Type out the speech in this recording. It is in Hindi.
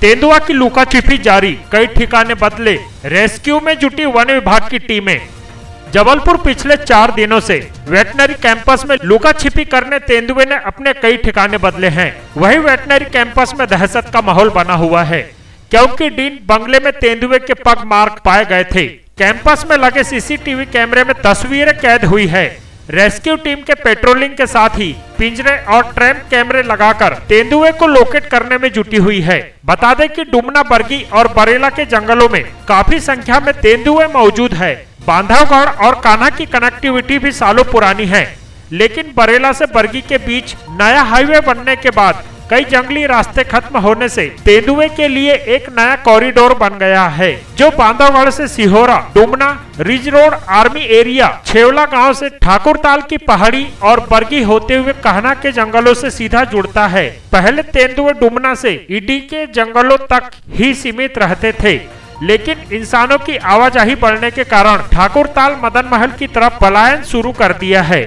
तेंदुआ की लुका छिपी जारी, कई ठिकाने बदले। रेस्क्यू में जुटी वन विभाग की टीमें। जबलपुर पिछले चार दिनों से वेटनरी कैंपस में लुका छिपी करने तेंदुए ने अपने कई ठिकाने बदले हैं। वही वेटनरी कैंपस में दहशत का माहौल बना हुआ है, क्योंकि डीन बंगले में तेंदुए के पग मार्क पाए गए थे। कैंपस में लगे सीसीटीवी कैमरे में तस्वीरें कैद हुई है। रेस्क्यू टीम के पेट्रोलिंग के साथ ही पिंजरे और ट्रैप कैमरे लगाकर तेंदुए को लोकेट करने में जुटी हुई है। बता दें कि डुमना, बरगी और बरेला के जंगलों में काफ़ी संख्या में तेंदुए मौजूद है। बांधवगढ़ और कान्हा की कनेक्टिविटी भी सालों पुरानी है। लेकिन बरेला से बरगी के बीच नया हाईवे बनने के बाद कई जंगली रास्ते खत्म होने से तेंदुए के लिए एक नया कॉरिडोर बन गया है, जो बांधवगढ़ से Sihora, Dumna, ridge road, army area, Chhewla गाँव से ठाकुरताल की पहाड़ी और बरगी होते हुए कहना के जंगलों से सीधा जुड़ता है। पहले तेंदुए डुमना से ईडी के जंगलों तक ही सीमित रहते थे, लेकिन इंसानों की आवाजाही बढ़ने के कारण ठाकुर ताल मदन महल की तरफ़ पलायन शुरू कर दिया है।